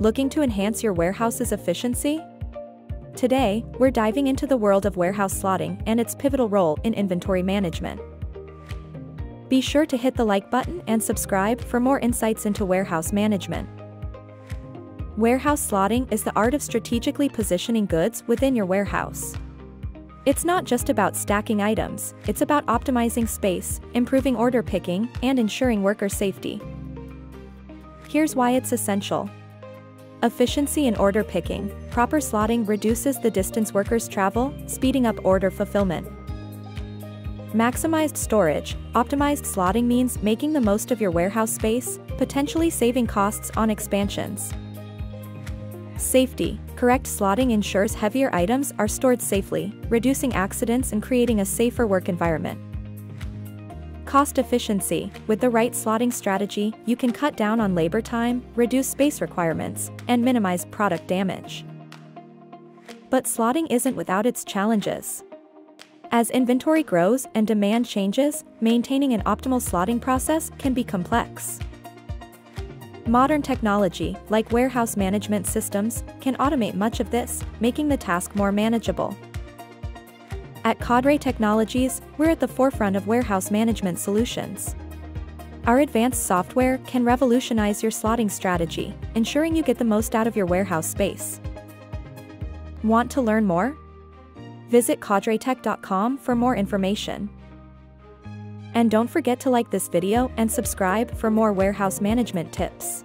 Looking to enhance your warehouse's efficiency? Today, we're diving into the world of warehouse slotting and its pivotal role in inventory management. Be sure to hit the like button and subscribe for more insights into warehouse management. Warehouse slotting is the art of strategically positioning goods within your warehouse. It's not just about stacking items, it's about optimizing space, improving order picking, and ensuring worker safety. Here's why it's essential. Efficiency in order picking, proper slotting reduces the distance workers travel, speeding up order fulfillment. Maximized storage, optimized slotting means making the most of your warehouse space, potentially saving costs on expansions. Safety, correct slotting ensures heavier items are stored safely, reducing accidents and creating a safer work environment. Cost efficiency, with the right slotting strategy, you can cut down on labor time, reduce space requirements, and minimize product damage. But slotting isn't without its challenges. As inventory grows and demand changes, maintaining an optimal slotting process can be complex. Modern technology, like warehouse management systems, can automate much of this, making the task more manageable. At Cadre Technologies, we're at the forefront of warehouse management solutions. Our advanced software can revolutionize your slotting strategy, ensuring you get the most out of your warehouse space. Want to learn more? Visit cadretech.com for more information. And don't forget to like this video and subscribe for more warehouse management tips.